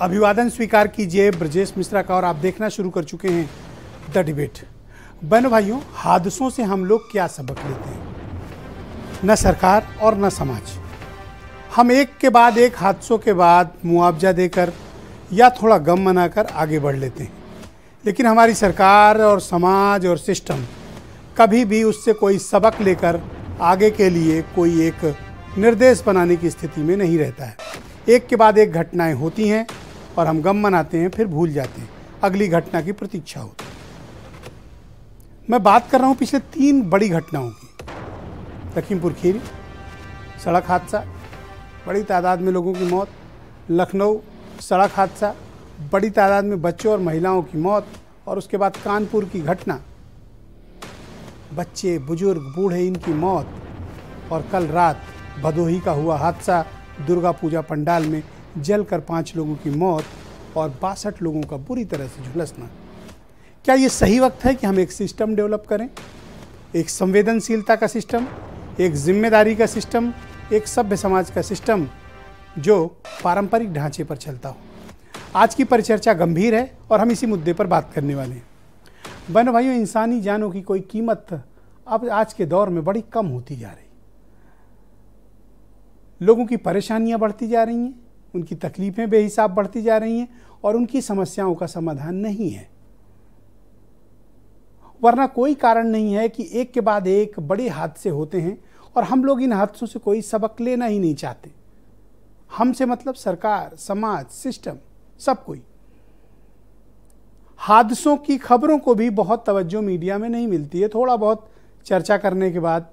अभिवादन स्वीकार कीजिए। ब्रजेश मिश्रा का और आप देखना शुरू कर चुके हैं द डिबेट। बहनों भाइयों, हादसों से हम लोग क्या सबक लेते हैं? न सरकार और न समाज। हम एक के बाद एक, हादसों के बाद मुआवजा देकर या थोड़ा गम मनाकर आगे बढ़ लेते हैं। लेकिन हमारी सरकार और समाज और सिस्टम कभी भी उससे कोई सबक लेकर आगे के लिए कोई एक निर्देश बनाने की स्थिति में नहीं रहता है। एक के बाद एक घटनाएँ होती हैं और हम गम मनाते हैं, फिर भूल जाते हैं। अगली घटना की प्रतीक्षा होती है। मैं बात कर रहा हूँ पिछले तीन बड़ी घटनाओं की। लखीमपुर खीरी, सड़क हादसा, बड़ी तादाद में लोगों की मौत, लखनऊ सड़क हादसा, बड़ी तादाद में बच्चों और महिलाओं की मौत, और उसके बाद कानपुर की घटना। बच्चे, बुज़ुर्ग, बूढ़े, इनकी मौत, और कल रात भदोही का हुआ हादसा दुर्गा पूजा पंडाल में जलकर पाँच लोगों की मौत और बासठ लोगों का बुरी तरह से झुलसना। क्या ये सही वक्त है कि हम एक सिस्टम डेवलप करें? एक संवेदनशीलता का सिस्टम, एक ज़िम्मेदारी का सिस्टम, एक सभ्य समाज का सिस्टम जो पारंपरिक ढांचे पर चलता हो। आज की परिचर्चा गंभीर है और हम इसी मुद्दे पर बात करने वाले हैं। बहनों, भाइयों, इंसानी जानों की कोई कीमत अब आज के दौर में बड़ी कम होती जा रही लोगों की परेशानियाँ बढ़ती जा रही हैं। उनकी तकलीफें बेहिसाब बढ़ती जा रही हैं और उनकी समस्याओं का समाधान नहीं है। वरना कोई कारण नहीं है कि एक के बाद एक बड़े हादसे होते हैं और हम लोग इन हादसों से कोई सबक लेना ही नहीं चाहते। हमसे मतलब सरकार, समाज, सिस्टम, सब कोई। हादसों की खबरों को भी बहुत तवज्जो मीडिया में नहीं मिलती है। थोड़ा बहुत चर्चा करने के बाद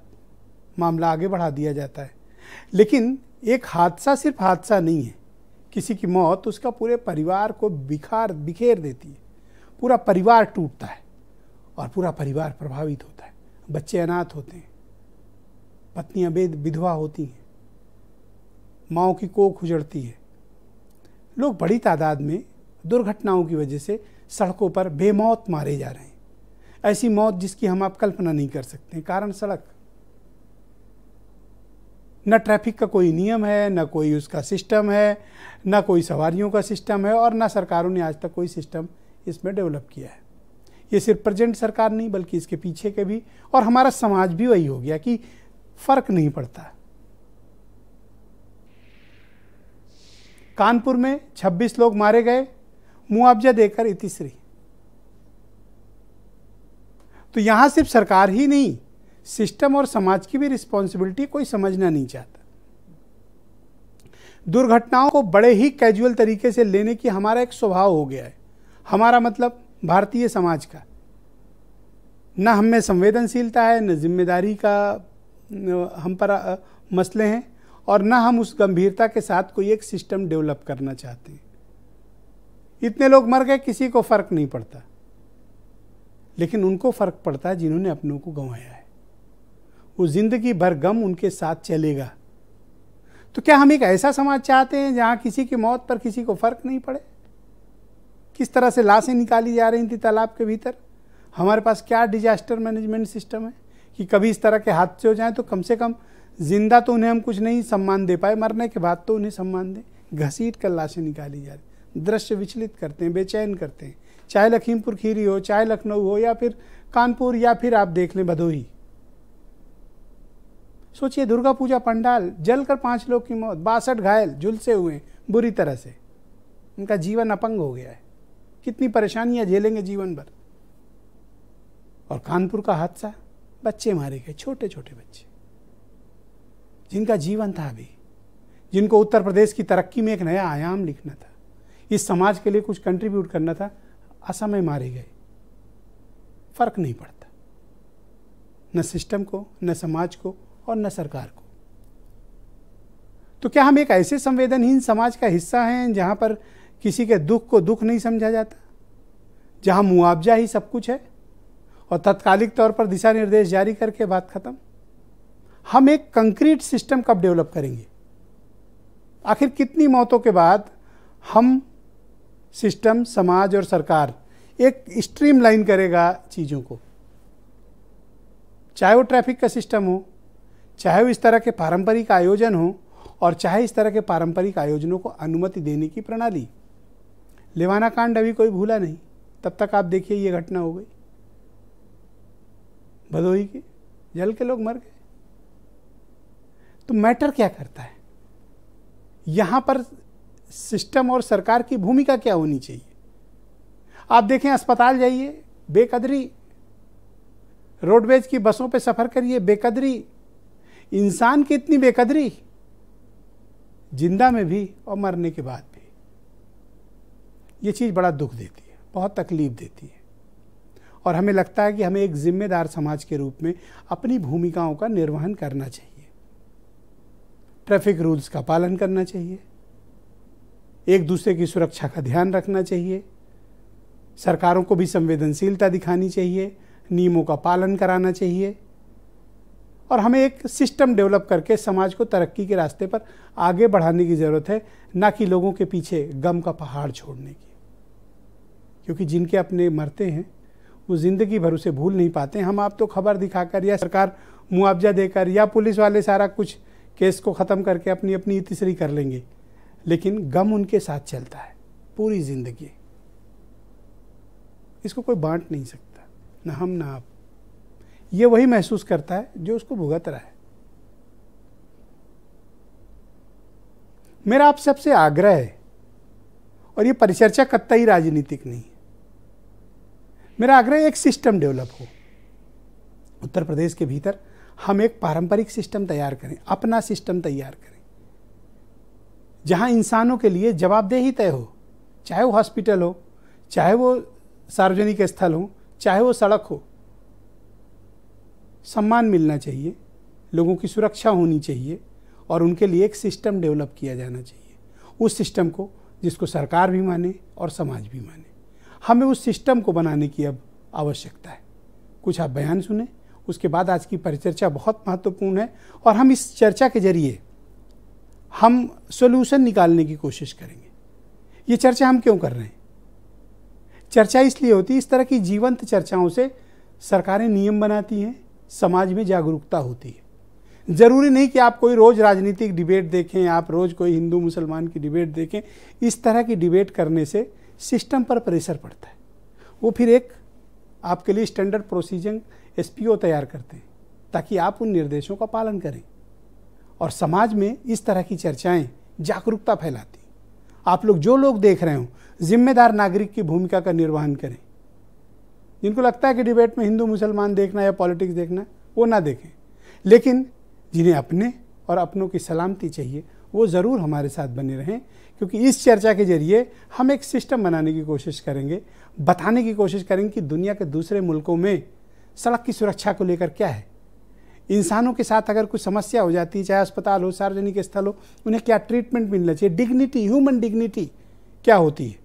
मामला आगे बढ़ा दिया जाता है। लेकिन एक हादसा सिर्फ़ हादसा नहीं है। किसी की मौत उसका पूरे परिवार को बिखार, बिखेर देती है। पूरा परिवार टूटता है और पूरा परिवार प्रभावित होता है। बच्चे अनाथ होते हैं, पत्नियाँ बेद, विधवा होती हैं, माओ की कोख उजड़ती है। लोग बड़ी तादाद में दुर्घटनाओं की वजह से सड़कों पर बेमौत मारे जा रहे हैं। ऐसी मौत जिसकी हम आप कल्पना नहीं कर सकते कारण सड़क न ट्रैफ़िक का कोई नियम है, न कोई उसका सिस्टम है, न कोई सवारियों का सिस्टम है और न सरकारों ने आज तक कोई सिस्टम इसमें डेवलप किया है। ये सिर्फ़ प्रेजेंट सरकार नहीं, बल्कि इसके पीछे के भी और हमारा समाज भी वही हो गया कि फ़र्क नहीं पड़ता। कानपुर में 26 लोग मारे गए, मुआवजा देकर इतिश्री। तो यहाँ सिर्फ़ सरकार ही नहीं सिस्टम और समाज की भी रिस्पॉन्सिबिलिटी कोई समझना नहीं चाहता। दुर्घटनाओं को बड़े ही कैजुअल तरीके से लेने की हमारा एक स्वभाव हो गया है। हमारा मतलब भारतीय समाज का। न हम संवेदनशीलता है, न ज़िम्मेदारी का हम पर मसले हैं और न हम उस गंभीरता के साथ कोई एक सिस्टम डेवलप करना चाहते हैं। इतने लोग मर गए, किसी को फ़र्क नहीं पड़ता। लेकिन उनको फ़र्क पड़ता है जिन्होंने अपनों को गंवाया है। वो ज़िंदगी भर गम उनके साथ चलेगा। तो क्या हम एक ऐसा समाज चाहते हैं जहाँ किसी की मौत पर किसी को फ़र्क नहीं पड़े? किस तरह से लाशें निकाली जा रही थी तालाब के भीतर? हमारे पास क्या डिजास्टर मैनेजमेंट सिस्टम है कि कभी इस तरह के हादसे हो जाएँ तो कम से कम ज़िंदा तो उन्हें हम कुछ नहीं सम्मान दे पाए, मरने के बाद तो उन्हें सम्मान दें। घसीट कर लाशें निकाली जा रही दृश्य विचलित करते हैं, बेचैन करते हैं। चाहे लखीमपुर खीरी हो, चाहे लखनऊ हो, या फिर कानपुर, या फिर आप देख लें भदोही। सोचिए, दुर्गा पूजा पंडाल, जलकर पाँच लोग की मौत, बासठ घायल, झुलसे हुए, बुरी तरह से। उनका जीवन अपंग हो गया है। कितनी परेशानियाँ झेलेंगे जीवन भर। और कानपुर का हादसा, बच्चे मारे गए छोटे छोटे बच्चे। जिनका जीवन था अभी, जिनको उत्तर प्रदेश की तरक्की में एक नया आयाम लिखना था, इस समाज के लिए कुछ कंट्रीब्यूट करना था, असमय मारे गए। फ़र्क नहीं पड़ता। न सिस्टम को, न समाज को और न सरकार को। तो क्या हम एक ऐसे संवेदनहीन समाज का हिस्सा हैं जहाँ पर किसी के दुख को दुख नहीं समझा जाता? जहाँ मुआवजा ही सब कुछ है और तत्कालिक तौर पर दिशा निर्देश जारी करके बात खत्म? हम एक कंक्रीट सिस्टम कब डेवलप करेंगे? आखिर कितनी मौतों के बाद हम सिस्टम, समाज और सरकार एक स्ट्रीम लाइन करेगा चीज़ों को? चाहे वो ट्रैफ़िक का सिस्टम हो चाहे वो इस तरह के पारंपरिक आयोजन हो और चाहे इस तरह के पारंपरिक आयोजनों को अनुमति देने की प्रणाली। लेवाना कांड अभी कोई भूला नहीं। तब तक आप देखिए ये घटना हो गई। भदोही की जल के लोग मर गए। तो मैटर क्या करता है? यहाँ पर सिस्टम और सरकार की भूमिका क्या होनी चाहिए? आप देखें, अस्पताल जाइए, बेकदरी। रोडवेज़ की बसों पे सफ़र करिए, बेकदरी। इंसान की इतनी बेकदरी, ज़िंदा में भी और मरने के बाद भी। ये चीज़ बड़ा दुख देती है, बहुत तकलीफ़ देती है। और हमें लगता है कि हमें एक जिम्मेदार समाज के रूप में अपनी भूमिकाओं का निर्वहन करना चाहिए। ट्रैफ़िक रूल्स का पालन करना चाहिए। एक दूसरे की सुरक्षा का ध्यान रखना चाहिए। सरकारों को भी संवेदनशीलता दिखानी चाहिए। नियमों का पालन कराना चाहिए। और हमें एक सिस्टम डेवलप करके समाज को तरक्की के रास्ते पर आगे बढ़ाने की ज़रूरत है, ना कि लोगों के पीछे गम का पहाड़ छोड़ने की। क्योंकि जिनके अपने मरते हैं, वो ज़िंदगी भर उसे भूल नहीं पाते हम आप तो खबर दिखाकर या सरकार मुआवजा देकर या पुलिस वाले सारा कुछ केस को ख़त्म करके अपनी अपनी तीसरी कर लेंगे, लेकिन गम उनके साथ चलता है, पूरी ज़िंदगी। इसको कोई बांट नहीं सकता, ना हम ना आप। ये वही महसूस करता है जो उसको भुगत रहा है। मेरा आप सबसे आग्रह है, और ये परिचर्चा कत्ता राजनीतिक नहीं मेरा आग्रह एक सिस्टम डेवलप हो। उत्तर प्रदेश के भीतर हम एक पारंपरिक सिस्टम तैयार करें, अपना सिस्टम तैयार करें, जहाँ इंसानों के लिए जवाबदेही तय हो, चाहे वो हॉस्पिटल हो, चाहे वो सार्वजनिक स्थल हो, चाहे वो सड़क हो। सम्मान मिलना चाहिए, लोगों की सुरक्षा होनी चाहिए और उनके लिए एक सिस्टम डेवलप किया जाना चाहिए। उस सिस्टम को, जिसको सरकार भी माने और समाज भी माने। हमें उस सिस्टम को बनाने की अब आवश्यकता है। कुछ आप बयान सुने, उसके बाद आज की परिचर्चा बहुत महत्वपूर्ण है और हम इस चर्चा के ज़रिए हम सोल्यूशन निकालने की कोशिश करेंगे। ये चर्चा हम क्यों कर रहे हैं? चर्चा इसलिए होती है, इस तरह की जीवंत चर्चाओं से सरकारें नियम बनाती हैं समाज में जागरूकता होती है। ज़रूरी नहीं कि आप कोई रोज़ राजनीतिक डिबेट देखें, आप रोज़ कोई हिंदू मुसलमान की डिबेट देखें, इस तरह की डिबेट करने से सिस्टम पर प्रेशर पड़ता है। वो फिर एक आपके लिए स्टैंडर्ड प्रोसीजर एस तैयार करते हैं, ताकि आप उन निर्देशों का पालन करें। और समाज में इस तरह की चर्चाएँ जागरूकता फैलाती आप लोग जो लोग देख रहे हो, जिम्मेदार नागरिक की भूमिका का निर्वहन करें। जिनको लगता है कि डिबेट में हिंदू मुसलमान देखना या पॉलिटिक्स देखना वो ना देखें। लेकिन जिन्हें अपने और अपनों की सलामती चाहिए, वो ज़रूर हमारे साथ बने रहें, क्योंकि इस चर्चा के ज़रिए हम एक सिस्टम बनाने की कोशिश करेंगे, बताने की कोशिश करेंगे कि दुनिया के दूसरे मुल्कों में सड़क की सुरक्षा को लेकर क्या है। इंसानों के साथ अगर कुछ समस्या हो जाती है चाहे अस्पताल हो, सार्वजनिक स्थल हो, उन्हें क्या ट्रीटमेंट मिलना चाहिए? डिग्निटी ह्यूमन डिग्निटी क्या होती है?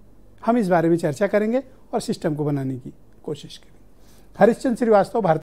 हम इस बारे में चर्चा करेंगे और सिस्टम को बनाने की। कोशिश करें। हरिश्चंद्र श्रीवास्तव भारत